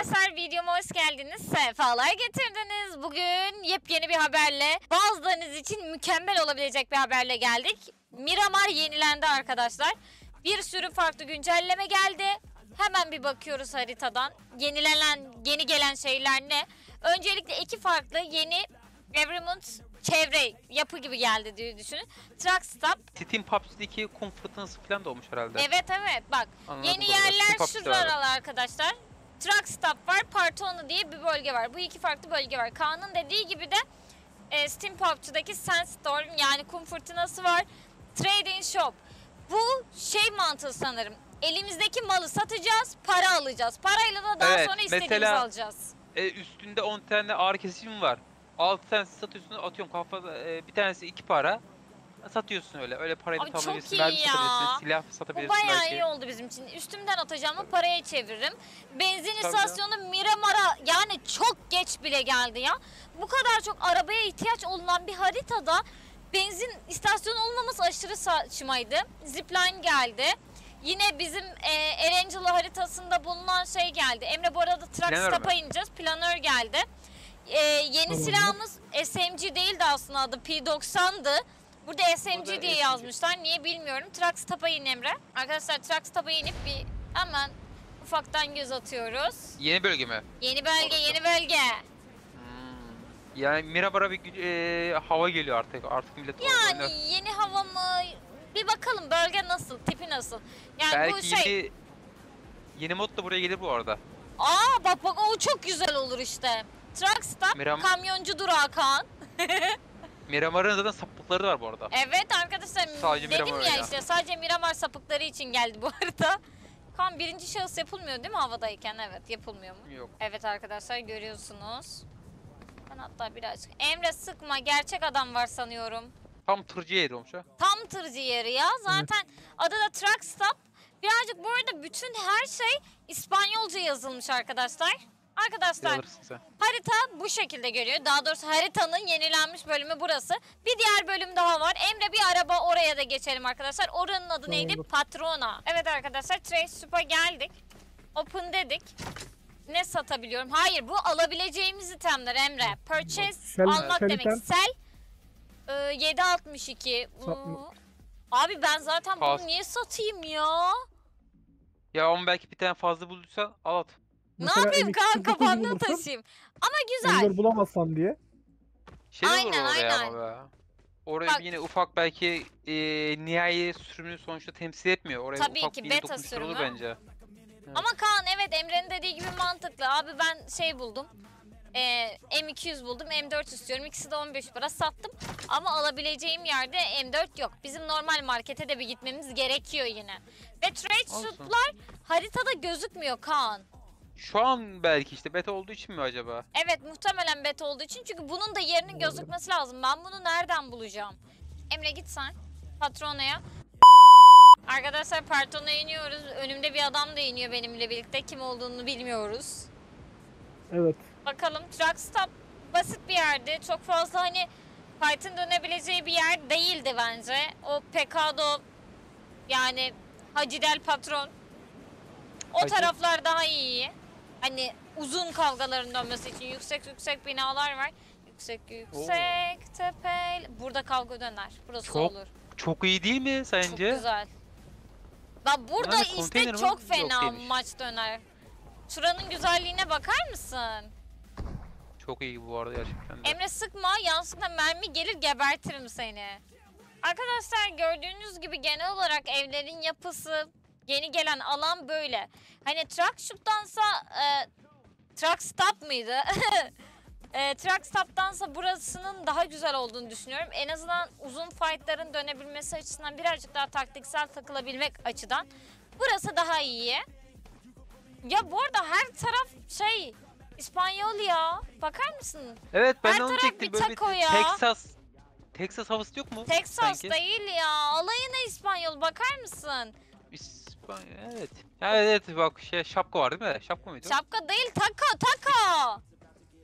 Arkadaşlar videoma hoş geldiniz. Sefalar getirdiniz. Bugün yepyeni bir haberle bazılarınız için mükemmel olabilecek bir haberle geldik. Miramar yenilendi arkadaşlar. Bir sürü farklı güncelleme geldi. Hemen bir bakıyoruz haritadan. Yenilenen, yeni gelen şeyler ne? Öncelikle iki farklı yeni Evermont çevre yapı gibi geldi diye düşünün. Truck Stop. Steam PUBG'deki kum fırtınası falan da olmuş herhalde. Evet evet bak. Anladım Yeni yerler şuralar arkadaşlar. Truck Stop var, Partonu diye bir bölge var. Bu iki farklı bölge var. Kaan'ın dediği gibi de e, Steam PUBG'daki Sandstorm yani kum fırtınası var. Trading Shop. Bu şey mantığı sanırım. Elimizdeki malı satacağız, para alacağız. Parayla da daha Evet, sonra istediğimizi mesela- alacağız. E, üstünde 10 tane ağır kesicim var. 6 tanesi satıyorsun atıyorum kafada e, bir tanesi 2 para. Satıyorsun öyle. Öyle parayı da çok tamamlayabilirsin. iyi Mermi ya. satabilirsin. Silah Bu satabilirsin bayağı belki. iyi oldu bizim için. Üstümden atacağımı paraya çeviririm. Benzin Tabii istasyonu Miramar'a yani çok geç bile geldi ya. Bu kadar çok arabaya ihtiyaç olunan bir haritada benzin istasyonu olmaması aşırı saçmaydı. Zipline geldi. Yine bizim e, Erangel haritasında bulunan şey geldi. Emre bu arada Truck Planör mü? Stop'a ineceğiz. Planör geldi. E, yeni silahımız SMG değildi aslında adı P90'dı. Burada SMG Burada diye SMG. yazmışlar. Niye bilmiyorum. Truck Stop'a in Emre. Arkadaşlar Truck Stop'a inip bir hemen ufaktan göz atıyoruz. Yeni bölge mi? Yeni bölge, yeni bölge. Hmm. Yani Mirabar'a bir gü- e, hava geliyor artık. Artık millet Yani oynar. yeni hava mı? Bir bakalım bölge nasıl, tipi nasıl? Yani bu Belki şey... yeni, yeni mod da buraya gelir bu arada. Aa bak bak o çok güzel olur işte. Truck Stop, Miram- kamyoncu durağı Kaan. Miramar'ın zaten sapıkları da var bu arada. Evet arkadaşlar Sadece dedim Miramar ya öyle. işte sadece Miramar sapıkları için geldi bu arada. Kan birinci şahıs yapılmıyor değil mi havadayken? Evet yapılmıyor mu? Yok. Evet arkadaşlar görüyorsunuz. Ben hatta birazcık... Emre sıkma gerçek adam var sanıyorum. Tam tırcı yeri olmuş ha. Tam tırcı yeri ya. Zaten adı da Truck Stop. Birazcık bu arada bütün her şey İspanyolca yazılmış arkadaşlar. Arkadaşlar. Harita bu şekilde görüyor. Daha doğrusu haritanın yenilenmiş bölümü burası. Bir diğer bölüm daha var. Emre bir araba oraya da geçelim arkadaşlar. Oranın adı neydi? Tamamdır. Patrona. Evet arkadaşlar Trace Sup'a geldik. Open dedik. Ne satabiliyorum? Hayır bu alabileceğimiz itemler Emre. Purchase Sell- almak demek. item. Sell. Ee, 7.62. Satma. Oo. Abi ben zaten Pas. bunu niye satayım ya? Ya ama belki bir tane fazla bulduysan al at. ne yapayım M249 kan kafamda bulursun, taşıyayım. Ama güzel. Ember bulamazsan diye. Şey de olur Aynen, oraya aynen. ama be. Oraya Bak- yine ufak belki e, nihai sürümünü sonuçta temsil etmiyor. Oraya Tabii ufak ki, bir beta sürümü. bence. Ama Kaan evet Emre'nin dediği gibi mantıklı. Abi ben şey buldum. Ee, M200 buldum. M4 istiyorum. İkisi de 15 para sattım. Ama alabileceğim yerde M4 yok. Bizim normal markete de bir gitmemiz gerekiyor yine. Ve trade Olsun. shoot'lar haritada gözükmüyor Kaan. Şu an belki işte beta olduğu için mi acaba? Evet muhtemelen beta olduğu için. Çünkü bunun da yerinin gözükmesi lazım. Ben bunu nereden bulacağım? Emre git sen. Patronaya. Arkadaşlar Parton'a iniyoruz. Önümde bir adam da iniyor benimle birlikte. Kim olduğunu bilmiyoruz. Evet. Bakalım truck stop basit bir yerdi. Çok fazla hani fight'ın dönebileceği bir yer değildi bence. O Pekado yani Hacidel patron o Hacı. taraflar daha iyi. Hani uzun kavgaların dönmesi için yüksek yüksek binalar var. Yüksek yüksek tepe. Burada kavga döner. Burası Çok olur. Çok iyi değil mi Çok sence? güzel. Bak burada Yani işte konteyner mi? çok Yok fena değilmiş. maç döner. Şuranın güzelliğine bakar mısın? Çok iyi bu arada gerçekten de. Emre sıkma yanlışlıkla mermi gelir gebertirim seni. Arkadaşlar gördüğünüz gibi genel olarak evlerin yapısı yeni gelen alan böyle. Hani truck shop'tansa e, truck stop mıydı? e, truck stop'tansa burasının daha güzel olduğunu düşünüyorum. En azından uzun fight'ların dönebilmesi açısından birazcık daha taktiksel takılabilmek açıdan. Burası daha iyi. Ya bu arada her taraf şey İspanyol ya. Bakar mısın? Evet ben Her onu çektim. Böyle bir ya. Texas Texas havası yok mu? Texas Sanki. değil ya. Alayına İspanyol bakar mısın? Evet. Ha, evet bak şey şapka var değil mi? Şapka mıydı? Şapka değil taco taco.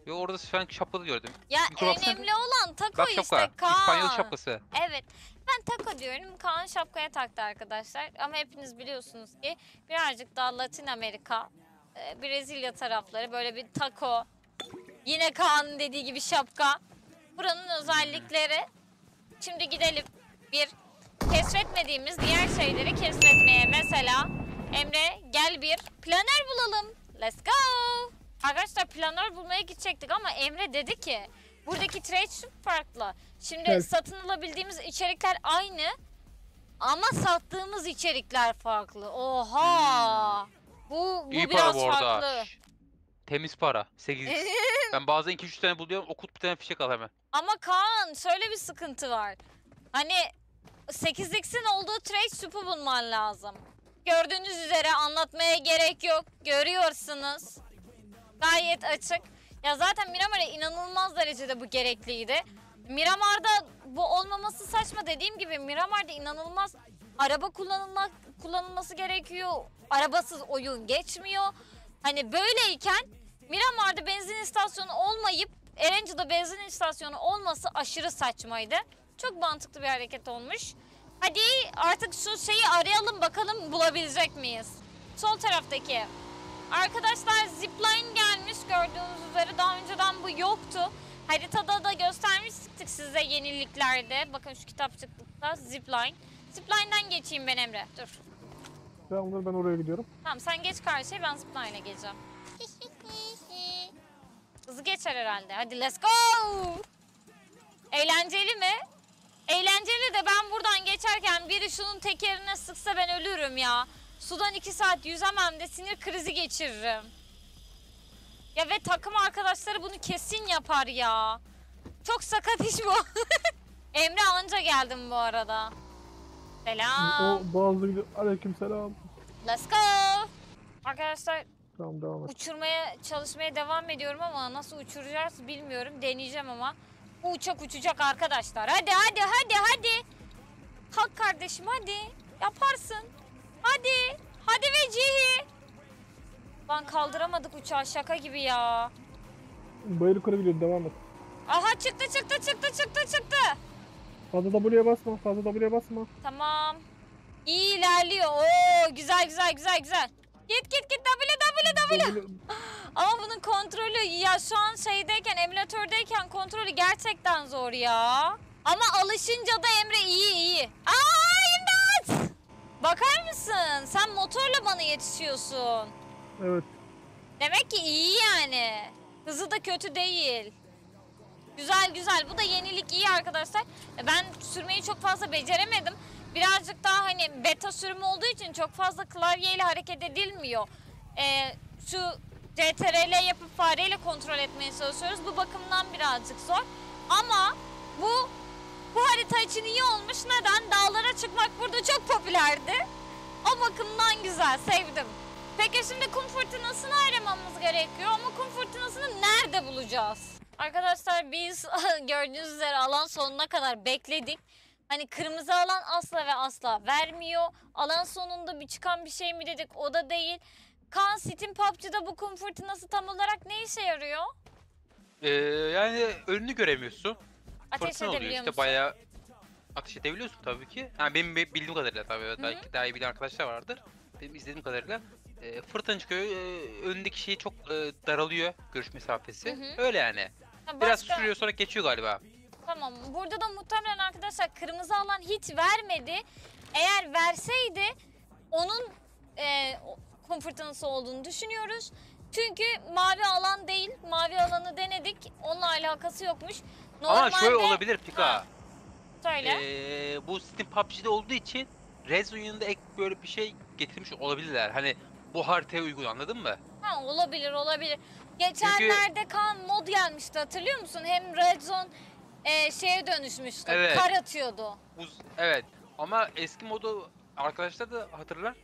Yo orada sanki şapkalı gördüm. Ya baksana. önemli olan taco Bak işte şapka. Kaan. İspanyol şapkası. Evet. Ben taco diyorum. Kaan şapkaya taktı arkadaşlar. Ama hepiniz biliyorsunuz ki birazcık daha Latin Amerika e, Brezilya tarafları böyle bir taco. Yine Kaan'ın dediği gibi şapka. Buranın özellikleri. Şimdi gidelim bir keşfetmediğimiz diğer şeyleri keşfetmeye. Mesela Emre gel bir planör bulalım. Let's go. Arkadaşlar planör bulmaya gidecektik ama Emre dedi ki buradaki trade shop farklı. Şimdi Evet. satın alabildiğimiz içerikler aynı ama sattığımız içerikler farklı. Oha. Bu, bu İyi para biraz bu arada. farklı. Temiz para. 8. ben bazen 2-3 tane buluyorum. Okut bir tane fişek al hemen. Ama Kaan şöyle bir sıkıntı var. Hani 8x'in olduğu trade sup'u bulman lazım. Gördüğünüz üzere anlatmaya gerek yok. Görüyorsunuz. Gayet açık. Ya zaten Miramar'a inanılmaz derecede bu gerekliydi. Miramar'da bu olmaması saçma dediğim gibi Miramar'da inanılmaz araba kullanılmak kullanılması gerekiyor. Arabasız oyun geçmiyor. Hani böyleyken Miramar'da benzin istasyonu olmayıp Erencil'de benzin istasyonu olması aşırı saçmaydı. Çok mantıklı bir hareket olmuş. Hadi artık şu şeyi arayalım bakalım bulabilecek miyiz? Sol taraftaki. Arkadaşlar zipline gelmiş gördüğünüz üzere daha önceden bu yoktu. Haritada da göstermiştik size yeniliklerde. Bakın şu kitapçıklıkta zipline. Zipline'den geçeyim ben Emre. Dur. Tamamdır ben oraya gidiyorum. Tamam sen geç karşıya ben zipline'e geleceğim. Hızlı geçer herhalde. Hadi let's go. Eğlenceli mi? Eğlenceli de ben buradan geçerken biri şunun tekerine sıksa ben ölürüm ya. Sudan iki saat yüzemem de sinir krizi geçiririm. Ya ve takım arkadaşları bunu kesin yapar ya. Çok sakat iş bu. Emre anca geldim bu arada. Selam. O bazı gidiyor. Aleyküm selam. Let's go. Arkadaşlar Tamam devam et. uçurmaya çalışmaya devam ediyorum ama nasıl uçuracağız bilmiyorum. Deneyeceğim ama. Bu uçak uçacak arkadaşlar. Hadi hadi hadi hadi. Kalk kardeşim hadi. Yaparsın. Hadi. Hadi Vecihi. Lan kaldıramadık uçağı şaka gibi ya. Bayır yukarı gidiyor devam et. Aha çıktı çıktı çıktı çıktı çıktı. Fazla W'ye basma. Fazla W'ye basma. Tamam. İyi ilerliyor. Oo güzel güzel güzel güzel. Git git git W W W. Ama bunun kontrolü ya şu an şeydeyken emülatördeyken kontrolü gerçekten zor ya. Ama alışınca da Emre iyi iyi. Aa imdat! Bakar mısın? Sen motorla bana yetişiyorsun. Evet. Demek ki iyi yani. Hızı da kötü değil. Güzel güzel. Bu da yenilik iyi arkadaşlar. E, Ben sürmeyi çok fazla beceremedim. Birazcık daha hani beta sürümü olduğu için çok fazla klavyeyle hareket edilmiyor. E, şu CTRL yapıp fareyle kontrol etmeye çalışıyoruz. Bu bakımdan birazcık zor. Ama bu bu harita için iyi olmuş. Neden? Dağlara çıkmak burada çok popülerdi. O bakımdan güzel. Sevdim. Peki şimdi kum fırtınasını aramamız gerekiyor ama kum fırtınasını nerede bulacağız? Arkadaşlar biz gördüğünüz üzere alan sonuna kadar bekledik. Hani kırmızı alan asla ve asla vermiyor. Alan sonunda bir çıkan bir şey mi dedik o da değil. Kaan Steam PUBG'da bu kum fırtınası tam olarak ne işe yarıyor? Ee, yani önünü göremiyorsun. Ateş Fırtına oluyor edebiliyor işte musun? bayağı ateş edebiliyorsun tabii ki. Yani benim bi- bildiğim kadarıyla tabii belki daha iyi bilen arkadaşlar vardır. Benim izlediğim kadarıyla e, fırtına çıkıyor, e, önündeki şey çok e, daralıyor görüş mesafesi. Hı hı. Öyle yani. Ha, Biraz başka- sürüyor sonra geçiyor galiba. Tamam. Burada da muhtemelen arkadaşlar kırmızı alan hiç vermedi. Eğer verseydi onun e, kum fırtınası olduğunu düşünüyoruz. Çünkü mavi alan değil. Mavi alanı denedik. Onunla alakası yokmuş. Normalde... Ama şöyle olabilir Pika. Ha, Söyle. Ee, bu Steam PUBG'de olduğu için Rez'in yanında ek böyle bir şey getirmiş olabilirler. Hani bu haritaya uygun anladın mı? Ha, olabilir olabilir. Geçenlerde kan mod gelmişti hatırlıyor musun? Hem Red Zone e, şeye dönüşmüştü. Evet. Kar atıyordu. Buz, evet. Ama eski modu arkadaşlar da hatırlar.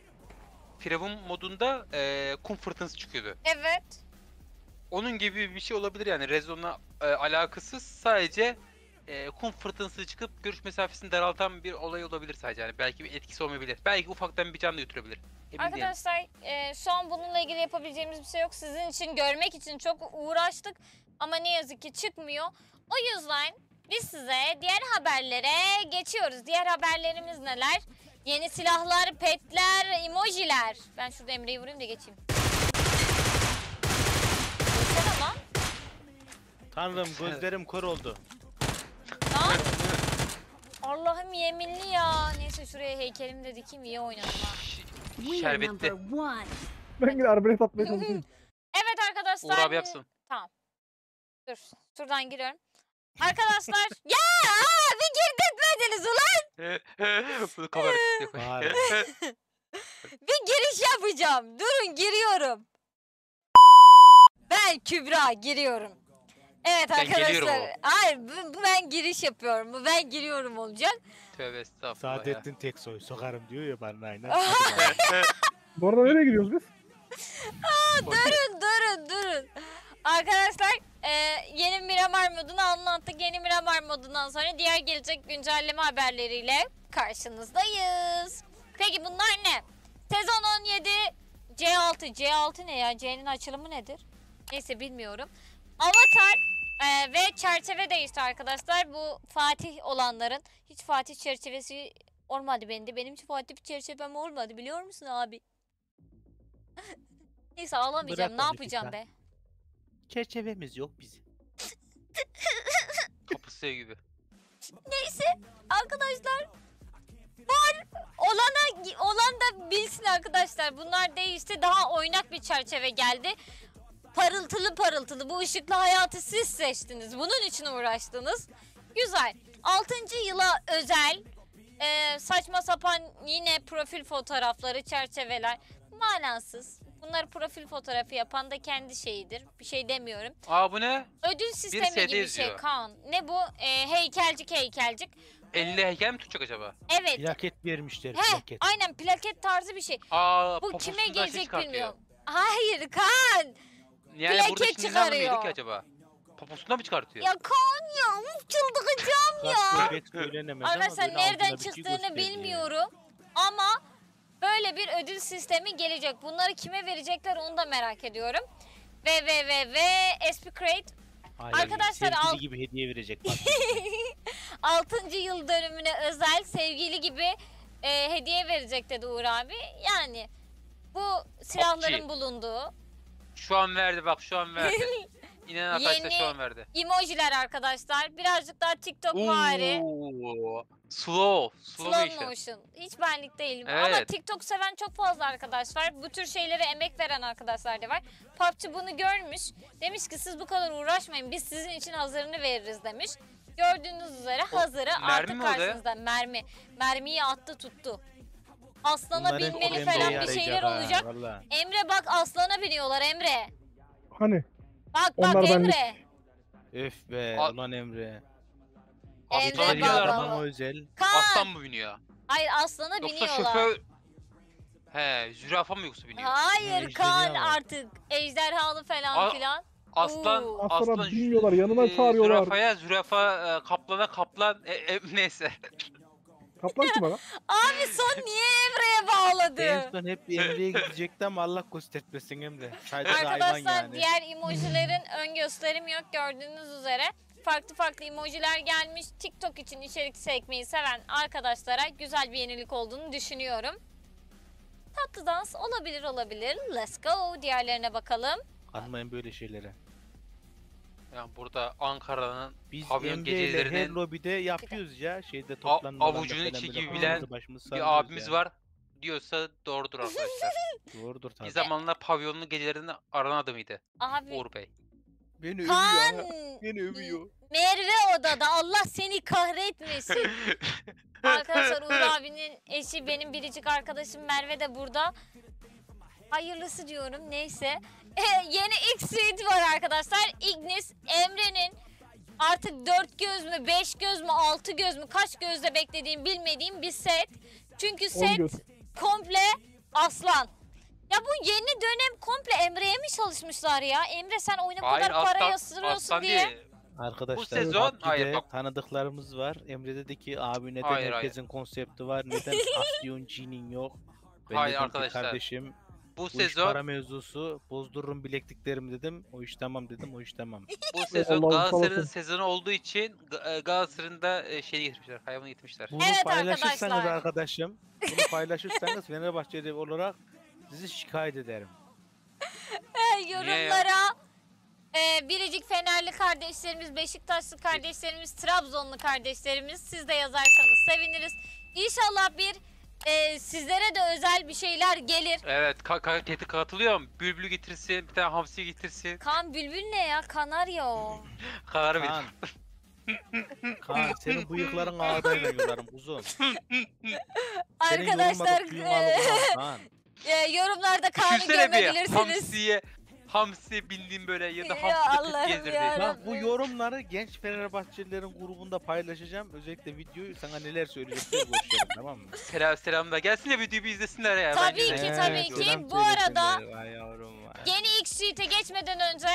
Firavun modunda eee kum fırtınası çıkıyordu. Evet. Onun gibi bir şey olabilir yani Rezon'la e, alakasız sadece e, kum fırtınası çıkıp görüş mesafesini daraltan bir olay olabilir sadece yani belki bir etkisi olmayabilir. Belki ufaktan bir can da götürebilir. Emin. Arkadaşlar e, şu an bununla ilgili yapabileceğimiz bir şey yok. Sizin için görmek için çok uğraştık ama ne yazık ki çıkmıyor. O yüzden biz size diğer haberlere geçiyoruz. Diğer haberlerimiz neler? Yeni silahlar, petler, emojiler. Ben şurada Emre'yi vurayım da geçeyim. Sen ama. Tanrım gözlerim kör oldu. Lan. Allah'ım yeminli ya. Neyse şuraya heykelimi de dikeyim iyi oynadım ha. Şerbetli. Ben gidip arbelet atmaya çalışıyorum. evet arkadaşlar. Uğur abi yapsın. Tamam. Dur. Şuradan giriyorum. Arkadaşlar. ya abi girdirtmediniz ulan. Bunu kamera. Bir giriş yapacağım. Durun giriyorum. Ben Kübra giriyorum. Evet Ben geliyorum arkadaşlar. Hayır bu, bu ben giriş yapıyorum. Bu ben giriyorum olacak. Tövbe estağfurullah ya. Saadettin Teksoy sokarım diyor ya bana aynen. Bu arada nereye gidiyoruz biz? durun durun durun. Arkadaşlar e, yeni Miramar modunu anlattık. Yeni Miramar modundan sonra diğer gelecek güncelleme haberleriyle karşınızdayız. Peki bunlar ne? Sezon 17 C6. C6 ne ya? C'nin açılımı nedir? Neyse bilmiyorum. Avatar e, ve çerçeve değişti arkadaşlar. Bu Fatih olanların hiç Fatih çerçevesi olmadı bende. Benim hiç Fatih bir çerçevem olmadı biliyor musun abi? Neyse ağlamayacağım. Bırak ne yapacağım be? Çerçevemiz yok bizim. Kapısı gibi. Neyse arkadaşlar var olana olan da bilsin arkadaşlar. Bunlar değişti. Daha oynak bir çerçeve geldi. Parıltılı parıltılı. Bu ışıklı hayatı siz seçtiniz. Bunun için uğraştınız. Güzel. 6. yıla özel e, saçma sapan yine profil fotoğrafları, çerçeveler manasız. Bunlar profil fotoğrafı yapan da kendi şeyidir. Bir şey demiyorum. Aa bu ne? Ödül sistemi CD gibi bir şey yazıyor. Kaan. Ne bu? E, heykelcik heykelcik. Elinde heykel mi tutacak acaba? Evet. Plaket vermişler He, plaket. aynen plaket tarzı bir şey. Aa Bu poposundan kime şey gelecek çıkartıyor. bilmiyorum. Hayır Kaan. Yani burada Plaket şimdi ne anlamıyorduk çıkarıyor. ki acaba? Poposundan mı çıkartıyor? Ya Kaan ya uf, çıldıracağım ya. Arkadaşlar nereden şey çıktığını bilmiyorum. Ama böyle bir ödül sistemi gelecek. Bunları kime verecekler onu da merak ediyorum. Ve ve ve ve SP Crate Hayır, Arkadaşlar, sevgili al- gibi hediye verecek bak. 6. yıl dönümüne özel sevgili gibi e, hediye verecek dedi Uğur abi. Yani bu silahların PUBG. bulunduğu Şu an verdi bak şu an verdi. İnan arkadaşlar şu Yeni- an verdi. emojiler arkadaşlar. Birazcık daha TikTok vari. Oo, Slow. Slow, Slow motion. motion. Hiç benlik değilim. Ama Evet. TikTok seven çok fazla arkadaş var. Bu tür şeylere emek veren arkadaşlar da var. PUBG bunu görmüş. Demiş ki siz bu kadar uğraşmayın. Biz sizin için hazırını veririz demiş. Gördüğünüz üzere O hazırı mermi artık mi o da? karşınızda. Mermi. Mermiyi attı tuttu. Aslana Bunların binmeli falan bir şeyler ha, olacak. valla. Emre bak aslana biniyorlar Emre. Hani? Bak bak Onlar benlik. Emre. Öf be A- ulan Emre. Emre Aslana biniyorlar baba. mı? Bana özel. Kaan. Aslan mı biniyor? Hayır aslana Yoksa biniyorlar. şoför... He, zürafa mı yoksa biniyor? Hayır ejderha Kaan var. artık ejderhalı falan A- filan. Aslan, Oo. Aslana aslan bilmiyorlar, yanına e, çağırıyorlar. Zürafaya, zürafa, e, kaplana, kaplan, e, e, neyse. Kaplan kim lan? Abi son niye Emre'ye bağladı? En son hep Emre'ye gidecekti ama Allah göstermesin Emre. Hayvan Arkadaşlar yani. diğer emojilerin ön gösterim yok gördüğünüz üzere. Farklı farklı emojiler gelmiş. TikTok için içerik çekmeyi seven arkadaşlara güzel bir yenilik olduğunu düşünüyorum. Tatlı dans olabilir olabilir. Let's go. Diğerlerine bakalım. Anlayın böyle şeylere. Yani burada Ankara'nın Biz Pavyon ile her gecelerinin lobide yapıyoruz ya. Şeyde toplanmalarda avucunun içi gibi bilen bir abimiz yani. var diyorsa doğrudur arkadaşlar. Doğrudur tabii. bir zamanlar pavyonlu gecelerinin aran adamıydı Abi Uğur Bey. Beni Kaan Beni övüyor. Merve odada Allah seni kahretmesin. Arkadaşlar Uğur abinin eşi benim biricik arkadaşım Merve de burada. Hayırlısı diyorum neyse. yeni X suite var arkadaşlar. Ignis Emre'nin artık 4 göz mü 5 göz mü 6 göz mü kaç gözle beklediğim bilmediğim bir set. Çünkü 10 set komple aslan. Ya bu yeni dönem komple Emre'ye mi çalışmışlar ya? Emre sen oyuna bu Hayır kadar para aslan, yasırıyorsun aslan diye. değil. Arkadaşlar sezon- PUBG'de hayır, bak- tanıdıklarımız var. Emre dedi ki abi neden Hayır, hayır. herkesin konsepti var? Neden Asyon G'nin yok? Ben Hayır dedim ki, arkadaşlar. kardeşim Bu bu iş sezon para mevzusu bozdururum bilekliklerimi dedim. O iş tamam dedim o iş tamam. bu sezon Allah'ım Galatasaray'ın sezonu olduğu için Ga- e, Galatasaray'ın da e, şeyi getirmişler. Hayvanı getirmişler. Bunu Evet paylaşırsanız arkadaşlar. arkadaşım, bunu paylaşırsanız Fenerbahçeli olarak sizi şikayet ederim. Yorumlara e, Biricik Fenerli kardeşlerimiz, Beşiktaşlı kardeşlerimiz, Trabzonlu kardeşlerimiz siz de yazarsanız seviniriz. İnşallah bir e, sizlere de özel bir şeyler gelir. Evet, ka ka keti katılıyorum. Bülbül getirsin, bir tane hamsi getirsin. Kan bülbül ne ya? Kanarya o. Karar ver. Kaan. Kaan senin bıyıkların ağdayla yolarım uzun. Senin Arkadaşlar e, ağlı Kaan. E, yorumlarda Kaan'ı Düşünsene bir gömebilirsiniz. hamsiye, hamsi bindiğin böyle ya da Ya hamsi Allah'ım de gezdirdi. Bak bu yorumları genç Fenerbahçelilerin grubunda paylaşacağım. Özellikle videoyu sana neler söyleyecekler boşverin tamam mı? Selam selam da gelsin de videoyu bir izlesinler ya. Tabii bence de. ki, Evet, tabii ki. selam Bu arada- söylesinler. Vay yavrum vay. Yeni X Suite'e geçmeden önce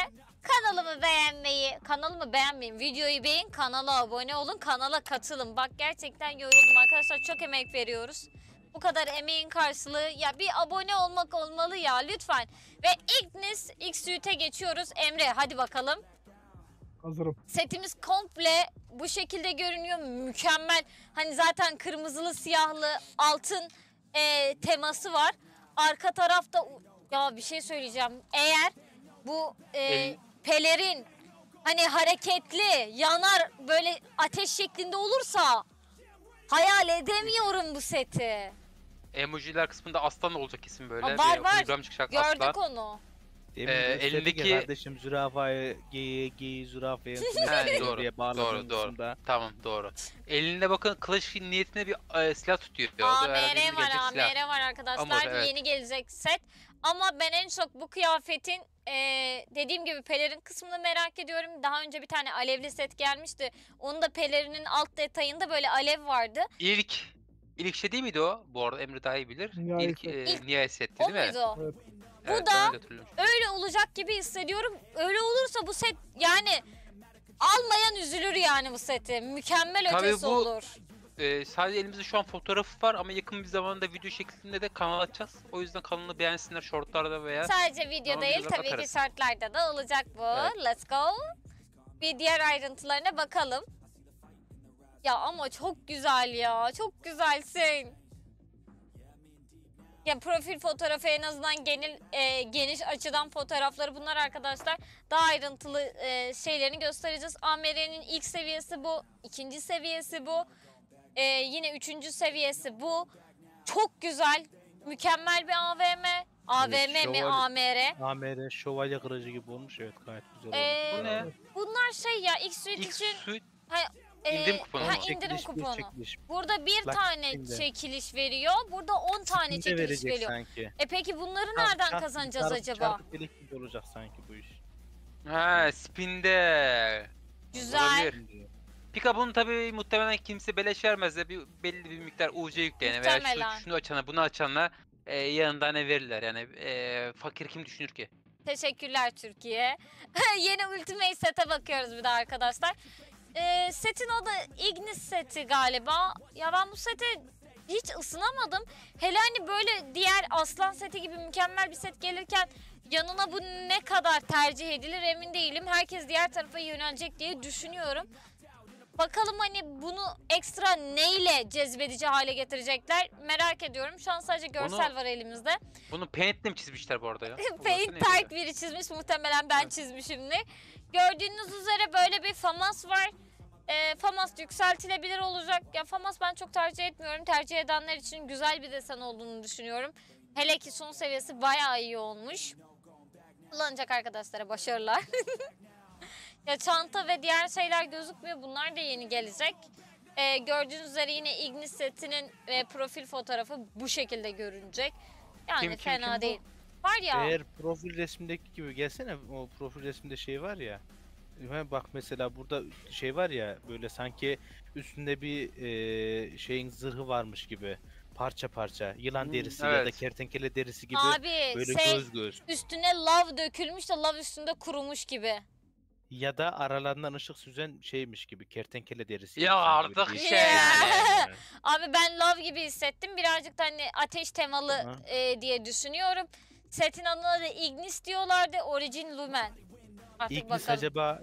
kanalımı beğenmeyi, kanalımı beğenmeyin, videoyu beğen, kanala abone olun, kanala katılın. Bak gerçekten yoruldum arkadaşlar çok emek veriyoruz. Bu kadar emeğin karşılığı ya bir abone olmak olmalı ya lütfen. Ve Ignis X Suite'e geçiyoruz. Emre hadi bakalım. Hazırım. Setimiz komple bu şekilde görünüyor. Mükemmel. Hani zaten kırmızılı siyahlı altın e, teması var. Arka tarafta ya bir şey söyleyeceğim. Eğer bu e, El- pelerin hani hareketli yanar böyle ateş şeklinde olursa hayal edemiyorum bu seti. Emojiler kısmında aslan olacak isim böyle. Aa, var, bir var. çıkacak aslan. Gördük onu. Demin Ee, gösterdik ya elindeki- kardeşim zürafayı geyiğe geyiği zürafaya doğru, diye bağladığın doğru, doğru. kısımda. Tamam doğru. Elinde bakın kılıç niyetine bir e, silah tutuyor. O da herhalde AMR var, gelecek silah. AMR var arkadaşlar. Amor, evet. Yeni gelecek set. Ama ben en çok bu kıyafetin eee, dediğim gibi pelerin kısmını merak ediyorum. Daha önce bir tane alevli set gelmişti. Onun da pelerinin alt detayında böyle alev vardı. İlk ilk şey değil miydi o? Bu arada Emre daha iyi bilir. Nihai ilk, e, İlk- nihai setti değil mi? muydu o? Evet. Evet, da-. Öyle olacak gibi hissediyorum. Öyle olursa bu set yani almayan üzülür yani bu seti. Mükemmel Tabii ötesi bu- olur. Ee, sadece elimizde şu an fotoğrafı var ama yakın bir zamanda video şeklinde de kanal açacağız. O yüzden kanalı beğensinler shortlarda veya Sadece video değil tabii ki bakarız. şartlarda da olacak bu. Evet. Let's go. Bir diğer ayrıntılarına bakalım. Ya ama çok güzel ya. Çok güzelsin. Ya profil fotoğrafı en azından genel e, geniş açıdan fotoğrafları bunlar arkadaşlar. Daha ayrıntılı e, şeylerini göstereceğiz. AMR'nin ilk seviyesi bu. ikinci seviyesi bu. E, yine üçüncü seviyesi bu. Çok güzel. Mükemmel bir AVM. AVM mi şövalye- AMR? AMR şövalye kırıcı gibi olmuş evet gayet güzel olmuş. Ee, Bu ne? Bunlar şey ya X Suite ilk için suit e, indirim kuponu ha, mu? indirim Çekiliş, bir kuponu. çekiliş. Burada bir Bak, tane şimdi. çekiliş veriyor. Burada 10 tane çekiliş verecek veriyor. sanki. E peki bunları nereden çarp- kazanacağız çarp- acaba? Çarpı felek gibi olacak sanki bu iş. Ha spinde. Güzel. Olabilir. Pickup'un tabii muhtemelen kimse beleş vermez de bir belli bir miktar UC yükleyene veya Muhtemelen. şu, şunu açana bunu açana e, yanında ne verirler yani e, fakir kim düşünür ki? Teşekkürler Türkiye. Yeni Ultimate sete bakıyoruz bir de arkadaşlar. Ee, setin adı Ignis seti galiba. Ya ben bu sete hiç ısınamadım. Hele hani böyle diğer aslan seti gibi mükemmel bir set gelirken yanına bu ne kadar tercih edilir emin değilim. Herkes diğer tarafa yönelecek diye düşünüyorum. Bakalım hani bunu ekstra neyle cezbedici hale getirecekler merak ediyorum. Şu an sadece görsel Onu- var elimizde. Bunu Paint'le mi çizmişler bu arada ya? Paint ya? biri çizmiş muhtemelen ben çizmişimdir. Gördüğünüz üzere böyle bir FAMAS var. Ee, FAMAS yükseltilebilir olacak. Ya FAMAS ben çok tercih etmiyorum. Tercih edenler için güzel bir desen olduğunu düşünüyorum. Hele ki son seviyesi bayağı iyi olmuş. Kullanacak arkadaşlara başarılar. ya çanta ve diğer şeyler gözükmüyor. Bunlar da yeni gelecek. Ee, gördüğünüz üzere yine Ignis setinin e, profil fotoğrafı bu şekilde görünecek. Yani Kim, kim, fena kim bu? değil. Var ya. Eğer profil resimdeki gibi gelsene o profil resimde şey var ya. Bak mesela burada şey var ya böyle sanki üstünde bir e, şeyin zırhı varmış gibi. Parça parça. Yılan Hmm, derisi ya da evet. kertenkele derisi gibi Abi böyle şey göz göz. üstüne lav dökülmüş de lav üstünde kurumuş gibi. Ya da aralarından ışık süzen şeymiş gibi. Kertenkele derisi. Ya gibi artık bir- şey yani. Abi ben lav gibi hissettim. Birazcık da hani ateş temalı Aha. e, diye düşünüyorum. Setin adına da Ignis diyorlardı. Origin Lumen. Artık İgnis bakalım. acaba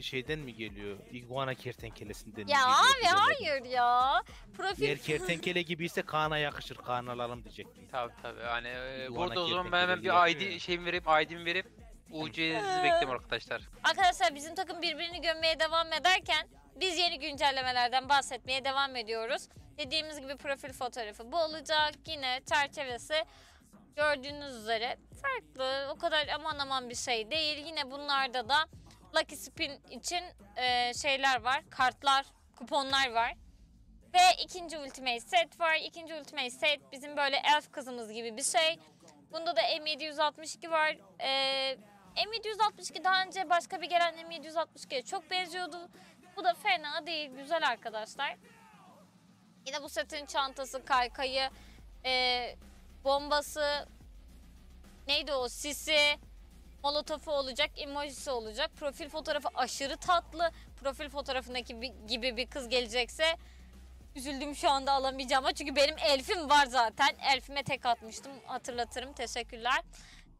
şeyden mi geliyor? Iguana kertenkelesinden mi Ya geliyor? abi bilemedim. hayır ya. Profil Eğer kertenkele gibiyse Kaan'a yakışır. Kaan alalım diyecektim. Tabii tabii hani e, Yuvarlak burada o zaman ben hemen bir yapıyor ID ya. şeyimi vereyim, ID'mi vereyim. UC'nizi bekliyorum arkadaşlar. Arkadaşlar bizim takım birbirini gömmeye devam ederken biz yeni güncellemelerden bahsetmeye devam ediyoruz. Dediğimiz gibi profil fotoğrafı bu olacak. Yine çerçevesi gördüğünüz üzere farklı. O kadar aman aman bir şey değil. Yine bunlarda da Lucky Spin için e, şeyler var. Kartlar, kuponlar var. Ve ikinci Ultimate Set var. İkinci Ultimate Set bizim böyle elf kızımız gibi bir şey. Bunda da M762 var. Ee, M762 daha önce başka bir gelen M762'ye çok benziyordu. Bu da fena değil. Güzel arkadaşlar. Yine bu setin çantası, kaykayı, ee, bombası, neydi o sisi, molotofu olacak, emojisi olacak. Profil fotoğrafı aşırı tatlı. Profil fotoğrafındaki bir- gibi bir kız gelecekse üzüldüm şu anda alamayacağım ama çünkü benim elfim var zaten. Elfime tek atmıştım hatırlatırım. Teşekkürler.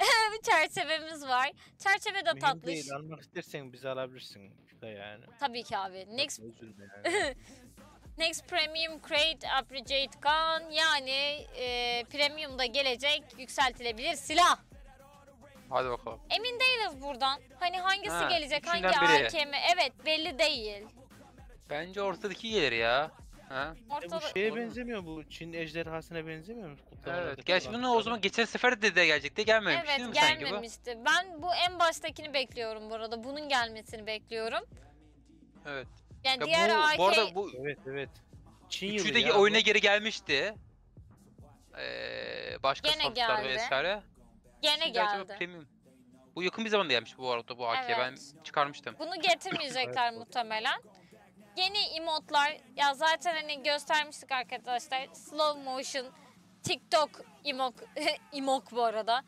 bir çerçevemiz var. Çerçeve de Mühim tatlış. değil almak istersen bizi alabilirsin. Yani. Tabii ki abi. Next Üzülme yani. Next Premium Crate Upgrade Gun yani e, Premium'da gelecek yükseltilebilir silah. Hadi bakalım. Emin değiliz buradan. Hani hangisi Ha, gelecek, hangi üçünden biri. AKM? Evet belli değil. Bence ortadaki gelir ya. Ha? E bu Ortada şeye Olur mu? benzemiyor bu Çin ejderhasına benzemiyor mu? Evet. Gerçi bunu o zaman geçen sefer de de gelecekti. Gelmemiş değil Evet mi sanki bu? gelmemişti. Ben bu en baştakini bekliyorum bu arada. Bunun gelmesini bekliyorum. Evet. Yani Ya diğer bu, AK bu arada bu Evet evet. Çin üçü de ya oyuna bu. geri gelmişti. Ee, başka Gene geldi. vesaire. gene Şimdi geldi. Premium. Bu yakın bir zamanda gelmiş bu arada bu AK. Evet. Ben çıkarmıştım. Bunu getirmeyecekler Evet. muhtemelen. Yeni emotlar ya zaten hani göstermiştik arkadaşlar. Slow motion TikTok emok emok bu arada.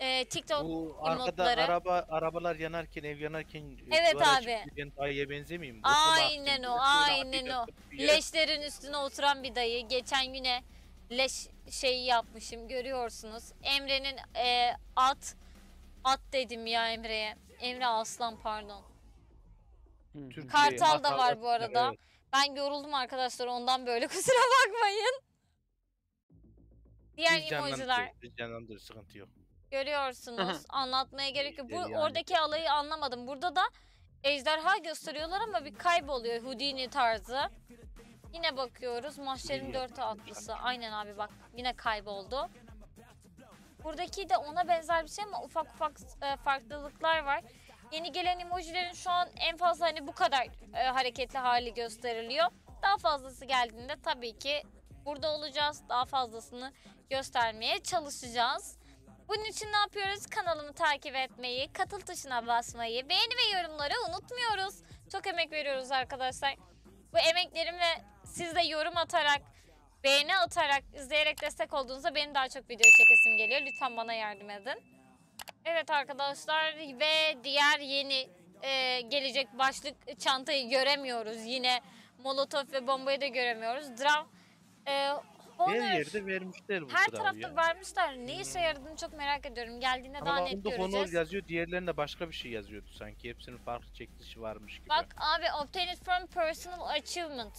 Ee, TikTok Bu arkada emotları. araba arabalar yanarken ev yanarken Evet duvara abi. giden dayıya benzemiyor mu? Aynen o, aynen o. Leş. leşlerin üstüne oturan bir dayı. Geçen güne leş şeyi yapmışım görüyorsunuz. Emre'nin e, at at dedim ya Emre'ye. Emre Aslan pardon. Kartal da var bu arada. Ben yoruldum arkadaşlar ondan böyle kusura bakmayın. Diğer Biz emojiler canlandırıyoruz, sıkıntı yok. görüyorsunuz. Anlatmaya gerek yok. Bu Yani. oradaki alayı anlamadım. Burada da ejderha gösteriyorlar ama bir kayboluyor Houdini tarzı. Yine bakıyoruz. Mahşerin Houdini dört atlısı. Aynen abi bak yine kayboldu. Buradaki de ona benzer bir şey ama ufak ufak e, farklılıklar var. Yeni gelen emojilerin şu an en fazla hani bu kadar e, hareketli hali gösteriliyor. Daha fazlası geldiğinde tabii ki burada olacağız. Daha fazlasını göstermeye çalışacağız. Bunun için ne yapıyoruz? Kanalımı takip etmeyi, katıl tuşuna basmayı, beğeni ve yorumları unutmuyoruz. Çok emek veriyoruz arkadaşlar. Bu emeklerim ve siz de yorum atarak, beğeni atarak, izleyerek destek olduğunuzda benim daha çok video çekesim geliyor. Lütfen bana yardım edin. Evet arkadaşlar ve diğer yeni e, gelecek başlık çantayı göremiyoruz. Yine molotof ve bombayı da göremiyoruz. Dram e, Honor- Her yerde vermişler bu her tarafta ya. vermişler. Ne işe yaradığını çok merak ediyorum. Geldiğinde daha net bunda Honor göreceğiz. yazıyor, diğerlerinde başka bir şey yazıyordu sanki. Hepsinin farklı çekilişi varmış gibi. Bak abi obtained from personal achievement.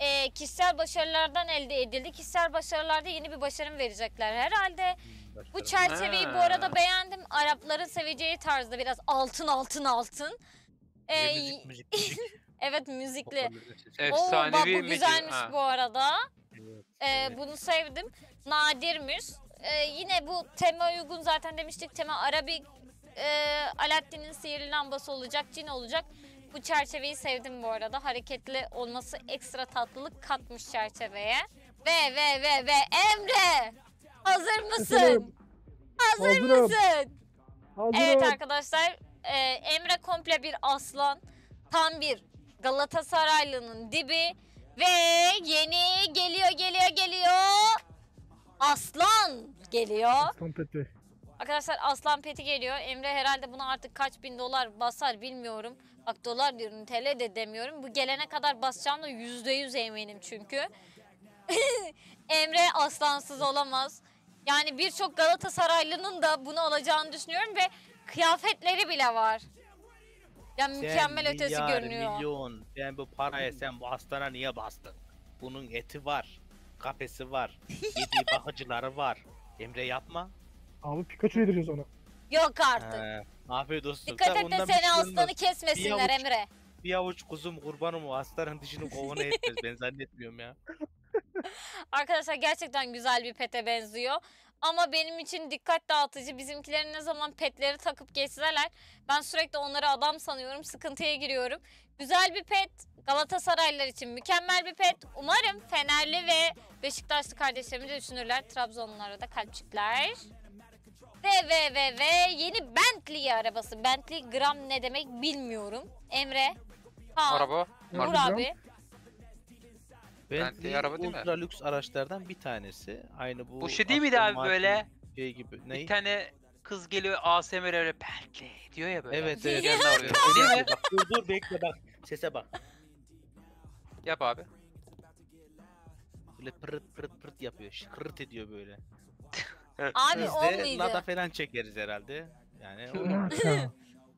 Ee, kişisel başarılardan elde edildi. Kişisel başarılarda yeni bir başarım verecekler herhalde. Hmm, Bu çerçeveyi bu Ha. arada beğendim. Arapların seveceği tarzda biraz altın altın altın. Ee, müzik, müzik, müzik. evet müzikli. Evet. Oo, bak bu güzelmiş ha. bu arada. Evet, Ee, evet. Bunu sevdim. Nadirmiş. Ee, yine bu tema uygun zaten demiştik. Tema Arabik e, Alaaddin'in sihirli lambası olacak, cin olacak. Bu çerçeveyi sevdim bu arada. Hareketli olması ekstra tatlılık katmış çerçeveye. Ve ve ve ve Emre! Hazır mısın? Hazır Hazırım. mısın? Hazırım. Evet arkadaşlar. e, Emre komple bir aslan. Tam bir Galatasaraylı'nın dibi. Ve yeni geliyor geliyor geliyor. Aslan geliyor. Aslan Peti. Arkadaşlar aslan peti geliyor. Emre herhalde buna artık kaç bin dolar basar bilmiyorum. Bak dolar diyorum TL de demiyorum. Bu gelene kadar basacağımda yüzde yüz eminim çünkü. Emre aslansız olamaz. Yani birçok Galatasaraylı'nın da bunu alacağını düşünüyorum ve kıyafetleri bile var. Ya Sen mükemmel ötesi milyar, görünüyor. milyon. Sen bu paraya sen bu aslana niye bastın? Bunun eti var. Kafesi var. Yediği bakıcıları var. Emre yapma. Abi Pikachu yedireceğiz ona. Yok artık. He. Afiyet olsun. Dikkat et de bir seni şey aslanı kesmesinler avuç- Emre. Bir avuç kuzum kurbanım o aslanın dişini kovana etmez ben zannetmiyorum ya. Arkadaşlar gerçekten güzel bir pete benziyor. Ama benim için dikkat dağıtıcı. Bizimkilerin ne zaman petleri takıp geçseler ben sürekli onları adam sanıyorum. Sıkıntıya giriyorum. Güzel bir pet. Galatasaraylılar için mükemmel bir pet. Umarım Fenerli ve Beşiktaşlı kardeşlerimi de düşünürler. Trabzonlulara da kalpçikler. Ve ve ve ve yeni Bentley arabası. Bentley gram ne demek bilmiyorum. Emre. Ha, Araba. Uğur abi. Bentley araba değil mi? ultra lüks araçlardan bir tanesi. Aynı bu. Bu şey değil miydi Aston abi Martin böyle? Şey gibi. Bir Ne? tane kız geliyor ASMR öyle Bentley diyor ya böyle. Evet evet. vuruyor. Öyle mi? Bak, dur dur bekle bak. Sese bak. Yap abi. Böyle pırıt pırıt pırıt yapıyor. Şıkırt ediyor böyle. Abi Biz o de muydu? Lada falan çekeriz herhalde. Yani o. Biz de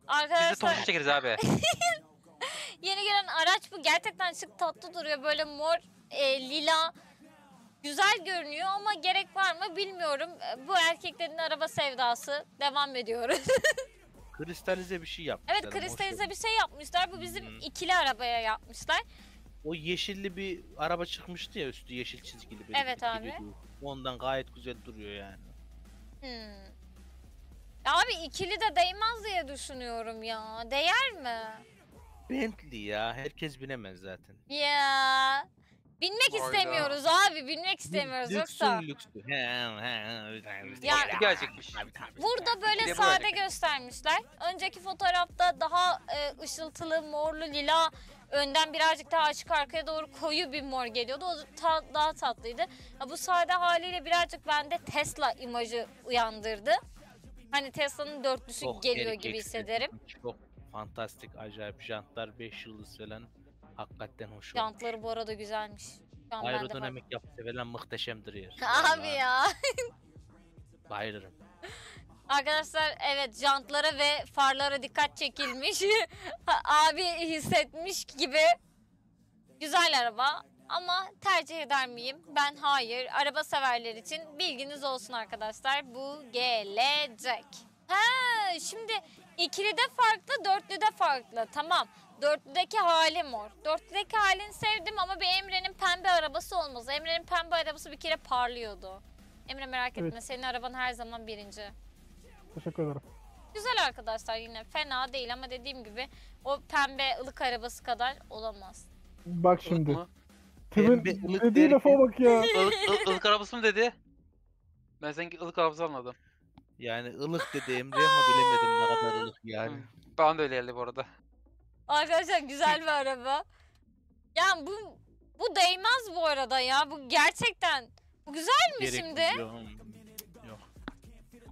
Arkadaşlar çekeriz abi. Yeni gelen araç bu. Gerçekten şık tatlı duruyor. Böyle mor, e, lila. Güzel görünüyor ama gerek var mı bilmiyorum. E, Bu erkeklerin araba sevdası. Devam ediyoruz. kristalize bir şey yapmışlar. evet kristalize bir şey yapmışlar. Bu bizim Hı. ikili arabaya yapmışlar. O yeşilli bir araba çıkmıştı ya üstü yeşil çizgili böyle. Evet gibi abi. Ondan gayet güzel duruyor yani. Hmm. Abi ikili de değmez diye düşünüyorum ya. Değer mi? Bentley ya herkes binemez zaten. Ya. Binmek Hayda. istemiyoruz abi. Binmek istemiyoruz yoksa. Lüksü. He, he, he. Ya- gelecekmiş. Burada böyle Bir de bu sade olacak. göstermişler. Önceki fotoğrafta daha e, ışıltılı, morlu, lila önden birazcık daha açık arkaya doğru koyu bir mor geliyordu. O ta- daha tatlıydı. Ha, bu sade haliyle birazcık bende Tesla imajı uyandırdı. Hani Tesla'nın dörtlüsü Çok geliyor erkek gibi hissederim. Çok fantastik, acayip jantlar 5 yıldız falan. Hakikaten hoş oldu. Jantları bu arada güzelmiş. Şu an bende var. Aerodinamik yapısı falan muhteşem duruyor. Abi Vallahi ya. Bayılırım. Arkadaşlar evet jantlara ve farlara dikkat çekilmiş. Abi hissetmiş gibi. Güzel araba ama tercih eder miyim? Ben hayır. Araba severler için bilginiz olsun arkadaşlar. Bu gelecek. Ha şimdi ikili de farklı, dörtlü de farklı. Tamam. Dörtlüdeki hali mor. Dörtlüdeki halini sevdim ama bir Emre'nin pembe arabası olmaz. Emre'nin pembe arabası bir kere parlıyordu. Emre merak Evet. etme senin araban her zaman birinci. Teşekkür ederim. Güzel arkadaşlar yine fena değil ama dediğim gibi o pembe ılık arabası kadar olamaz. Bak Ilık şimdi. mı? Tım'ın Pembe, ılık dediği derken- lafa bak ya. Ilık, ılık, ılık arabası mı dedi? Ben sanki ılık arabası anladım. Yani ılık dedi Emre ama bilemedim ne kadar ılık yani. Bana da öyle geldi bu arada. Arkadaşlar güzel bir araba. Yani bu bu değmez bu arada ya. Bu gerçekten bu güzel mi Gerek şimdi? Yok. Yok.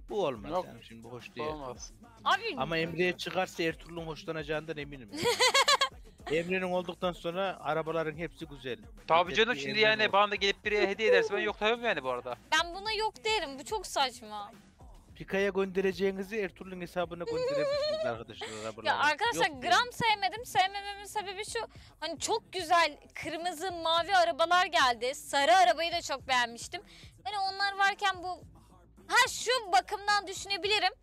Bu olmaz Yok. yani şimdi bu hoş değil. Olmaz. Abi Ama Emre'ye çıkarsa Ertuğrul'un hoşlanacağından eminim. yani. Emre'nin olduktan sonra arabaların hepsi güzel. Tabii Bir canım şimdi Emre'nin yani bana da gelip biri hediye ederse ben yok tabii yani bu arada. ben buna yok derim. Bu çok saçma. Pika'ya göndereceğinizi Ertuğrul'un hesabına gönderebilirsiniz arkadaşlar arabaları. Ya arkadaşlar Yok gram sevmedim. Sevmememin sebebi şu. Hani çok güzel kırmızı, mavi arabalar geldi. Sarı arabayı da çok beğenmiştim. Hani onlar varken bu ha şu bakımdan düşünebilirim.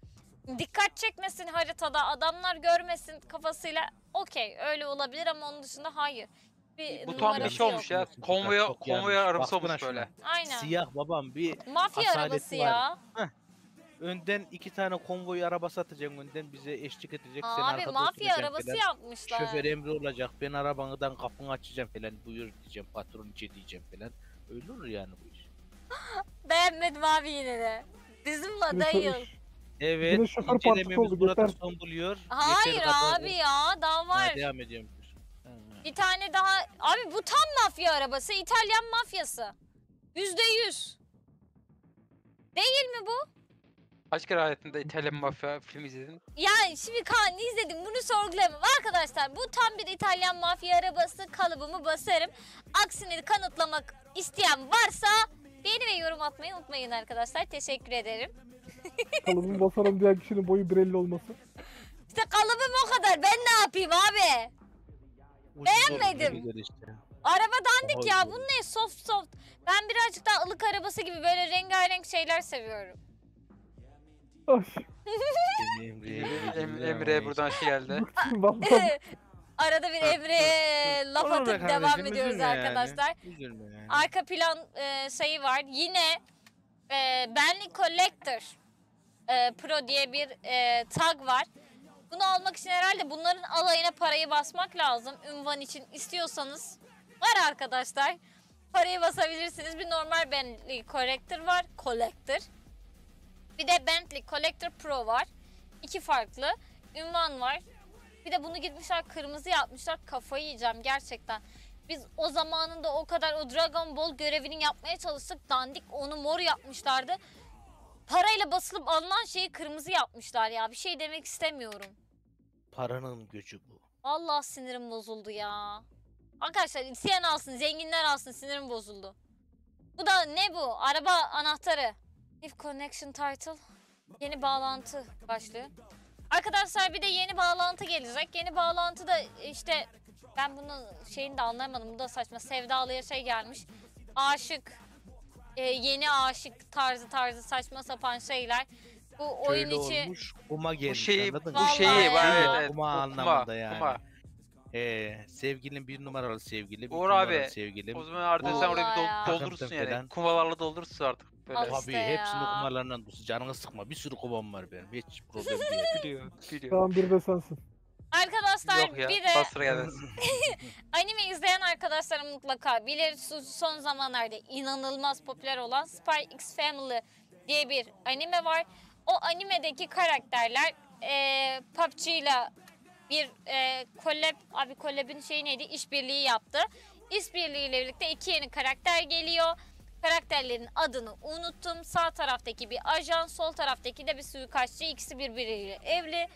Dikkat çekmesin haritada, adamlar görmesin kafasıyla. Okey, öyle olabilir ama onun dışında hayır. Bir Bu tam bir şey olmuş ya. Konvoya, konvoya arabası olmuş böyle. Aynen. Siyah babam bir Mafya arabası var. ya. Önden iki tane konvoy araba satacaksın önden bize eşlik edecek. sen Abi arkada mafya oturacaksın arabası falan. yapmışlar. Şoför emri olacak. Ben arabandan kapını açacağım falan. Buyur diyeceğim. Patron içe diyeceğim falan. Öyle olur yani bu iş. Beğenmedim abi yine de. Bizimle şoför- Evet. Yine şoför partisi incelememiz oldu, burada yeter. son buluyor. Hayır Yeter kadar- abi ya daha Ha, var. devam ediyorum. Bir tane daha. Abi bu tam mafya arabası. İtalyan mafyası. Yüzde yüz. Değil mi bu? Kaç kere hayatında İtalyan mafya film izledin? Yani şimdi Kaan izledim bunu sorgulamam. Arkadaşlar bu tam bir İtalyan mafya arabası kalıbımı basarım. Aksini kanıtlamak isteyen varsa beğeni ve yorum atmayı unutmayın arkadaşlar. Teşekkür ederim. Kalıbımı basarım diyen kişinin boyu 1.50 olması. İşte kalıbım o kadar. Ben ne yapayım abi? Beğenmedim. Araba dandik ya. Bu ne? Soft soft. Ben birazcık daha ılık arabası gibi böyle rengarenk şeyler seviyorum. Ay. Em- Emre'ye buradan şey geldi. Arada bir Emre'ye laf Olur atıp kardeşim, devam ediyoruz üzülme yani. arkadaşlar. Üzülme yani. Arka plan e, şeyi var. Yine e, Bentley Collector e, Pro diye bir e, tag var. Bunu almak için herhalde bunların alayına parayı basmak lazım. Ünvan için istiyorsanız var arkadaşlar. Parayı basabilirsiniz. Bir normal Bentley Collector var. Collector. Bir de Bentley Collector Pro var. İki farklı. Ünvan var. Bir de bunu gitmişler kırmızı yapmışlar. Kafayı yiyeceğim gerçekten. Biz o zamanında o kadar o Dragon Ball görevini yapmaya çalıştık. Dandik onu mor yapmışlardı. Parayla basılıp alınan şeyi kırmızı yapmışlar ya. Bir şey demek istemiyorum. Paranın gücü bu. Allah sinirim bozuldu ya. Arkadaşlar isteyen alsın, zenginler alsın sinirim bozuldu. Bu da ne bu? Araba anahtarı. If connection title. Yeni bağlantı başlığı. Arkadaşlar bir de yeni bağlantı gelecek. Yeni bağlantı da işte ben bunun şeyini de anlayamadım. Bu da saçma. Sevdalıya şey gelmiş. Aşık. e, yeni aşık tarzı tarzı saçma sapan şeyler. Bu oyun Şöyle içi olmuş, kuma gelmiş Bu şeyi, anladın bu mı? Vallahi şeyi ya. evet, Kuma, evet. kuma Bu anlamında yani. kuma. Ee, sevgilin bir numaralı sevgili, bir Uğur numaralı abi, sevgilim. O zaman artık sen orayı bir Vallahi dol- doldurursun Takım yani. Kumalarla doldurursun artık. Böyle. Al Tabii işte hepsini ya. kumarlarından dursun. Canını sıkma. Bir sürü kumam var benim. Hiç problem değil. Biliyor, biliyor. tamam bir de sensin. Arkadaşlar Yok ya, bir de anime izleyen arkadaşlarım mutlaka bilir Su- son zamanlarda inanılmaz popüler olan Spy X Family diye bir anime var. O animedeki karakterler eee PUBG ile bir eee collab, abi collab'in şeyi neydi? İşbirliği yaptı. İşbirliğiyle birlikte iki yeni karakter geliyor. Karakterlerin adını unuttum. Sağ taraftaki bir ajan, sol taraftaki de bir suikastçı. İkisi birbiriyle evli.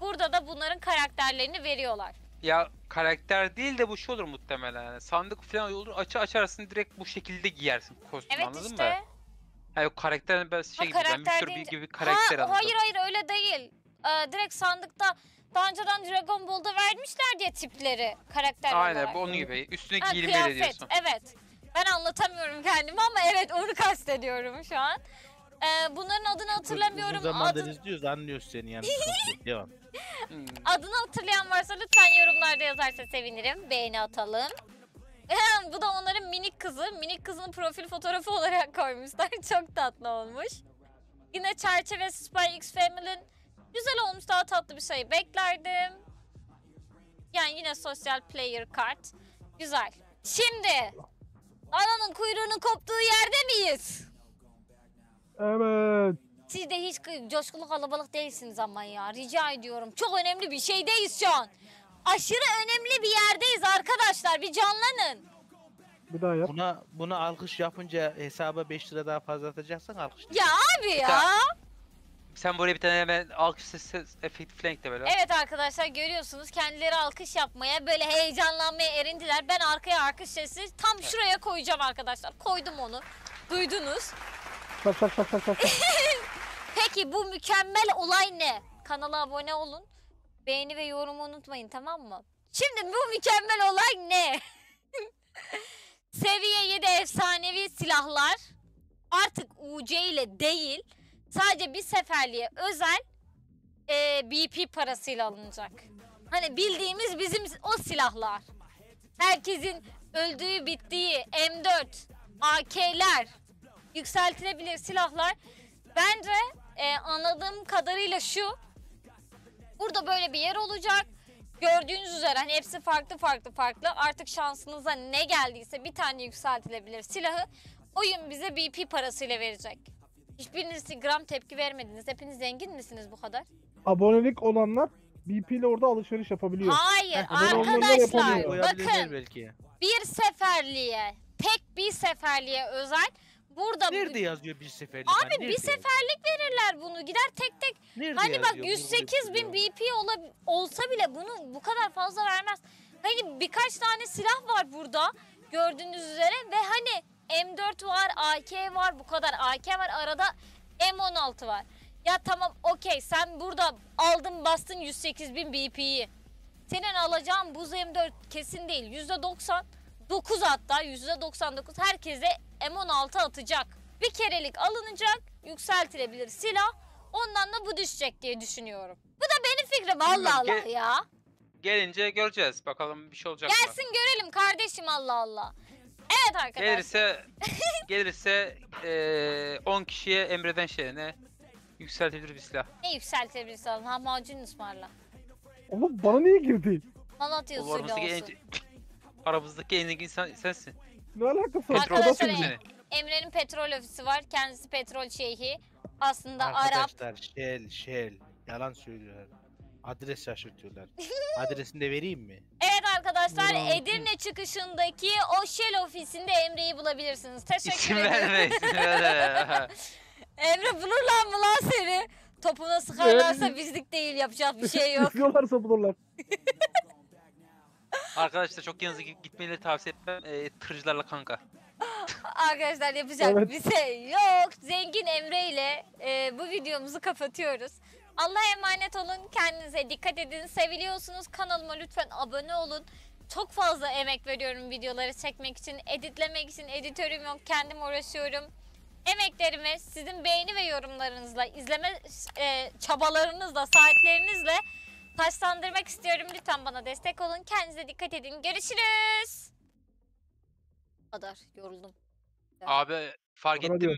Burada da bunların karakterlerini veriyorlar. Ya karakter değil de bu şey olur muhtemelen. Yani sandık falan olur. Açı açarsın direkt bu şekilde giyersin kostüm Evet anladın işte. mı? Yani karakter ben şey Ha, gibi ben karakter Victor deyince- gibi bir karakter ha, anladım. hayır hayır öyle değil. Ee, direkt sandıkta daha önceden Dragon Ball'da vermişler diye tipleri karakter Aynen olarak. bu onun gibi. Üstüne giyilmeli diyorsun. evet. Ben anlatamıyorum kendimi ama evet onu kastediyorum şu an. Ee, bunların adını hatırlamıyorum. Uzun zamandır Adın- izliyoruz anlıyoruz seni yani. Devam. Hmm. adını hatırlayan varsa lütfen yorumlarda yazarsa sevinirim. Beğeni atalım. Bu da onların minik kızı. Minik kızının profil fotoğrafı olarak koymuşlar. Çok tatlı olmuş. Yine çerçeve Spy X Family'nin güzel olmuş. Daha tatlı bir şey beklerdim. Yani yine sosyal player kart. Güzel. Şimdi Ananın kuyruğunun koptuğu yerde miyiz? Evet. Siz de hiç coşkulu kalabalık değilsiniz ama ya. Rica ediyorum. Çok önemli bir şeydeyiz şu an. Aşırı önemli bir yerdeyiz arkadaşlar. Bir canlanın. Bir daha yap. Buna buna alkış yapınca hesaba 5 lira daha fazla atacaksan alkış. Ya abi ya. Sen buraya bir tane hemen alkış sesi efekti falan ekle böyle. Evet arkadaşlar görüyorsunuz kendileri alkış yapmaya böyle heyecanlanmaya erindiler. Ben arkaya alkış sesi tam şuraya koyacağım arkadaşlar. Koydum onu. Duydunuz. Şak şak şak şak şak. şak. Peki bu mükemmel olay ne? Kanala abone olun. Beğeni ve yorumu unutmayın tamam mı? Şimdi bu mükemmel olay ne? Seviye 7 efsanevi silahlar artık UC ile değil sadece bir seferliğe özel e, BP parasıyla alınacak. Hani bildiğimiz bizim o silahlar. Herkesin öldüğü bittiği M4, AK'ler, yükseltilebilir silahlar Bence e, anladığım kadarıyla şu. Burada böyle bir yer olacak. Gördüğünüz üzere hani hepsi farklı farklı farklı. Artık şansınıza ne geldiyse bir tane yükseltilebilir silahı oyun bize BP parasıyla verecek. Hiçbiriniz gram tepki vermediniz. Hepiniz zengin misiniz bu kadar? Abonelik olanlar BP ile orada alışveriş yapabiliyor. Hayır Heh, arkadaşlar yapamıyor. Bakın belki. bir seferliğe tek bir seferliğe özel burada Nerede yazıyor bir seferlik? Abi Hani bir nerede yazıyor? seferlik verirler bunu gider tek tek Nerede Hani bak yazıyor? 108 bin BP ola- olsa bile bunu bu kadar fazla vermez. Hani birkaç tane silah var burada gördüğünüz üzere ve hani M4 var, AK var, bu kadar AK var. Arada M16 var. Ya tamam okey sen burada aldın bastın 108 bin BP'yi. Senin alacağın buz M4 kesin değil. %90, 9 hatta %99 herkese M16 atacak. Bir kerelik alınacak, yükseltilebilir silah Ondan da bu düşecek diye düşünüyorum. Bu da benim fikrim Allah Allah ya. Gelince göreceğiz. Bakalım bir şey olacak mı? Gelsin görelim kardeşim Allah Allah. Evet arkadaşlar. Gelirse gelirse eee 10 kişiye Emre'den şeyine yükseltebilir bir silah. Ne yükseltebilirsin alın? Lahmacun ısmarla. Oğlum bana niye girdi? Malatya O usulü aramızdaki en, olsun. aramızdaki en zengin insan sensin. Ne alakası var? Petrol Arkadaşlar, seni. Emre'nin petrol ofisi var. Kendisi petrol şeyhi. Aslında Arap. Arkadaşlar Shell Shell yalan söylüyorlar. Adres şaşırtıyorlar. Adresini de vereyim mi? Evet arkadaşlar Bravo. Edirne çıkışındaki o Shell ofisinde Emre'yi bulabilirsiniz. Teşekkür İsim ederim. verme, isim verme. Emre bulurlar mı lan seni? Topuna sıkarlarsa bizlik değil yapacak bir şey yok. İstiyorlarsa bulurlar. Arkadaşlar çok yalnız git- gitmeleri tavsiye etmem. Eee tırcılarla kanka. Arkadaşlar yapacak Evet. bir şey yok. Zengin Emre ile e, bu videomuzu kapatıyoruz. Allah'a emanet olun. Kendinize dikkat edin. Seviliyorsunuz. Kanalıma lütfen abone olun. Çok fazla emek veriyorum videoları çekmek için, editlemek için. Editörüm yok. Kendim uğraşıyorum. Emeklerimi sizin beğeni ve yorumlarınızla, izleme e, çabalarınızla, saatlerinizle taşlandırmak istiyorum. Lütfen bana destek olun. Kendinize dikkat edin. Görüşürüz. Kadar. Yoruldum. Abi fark ettim?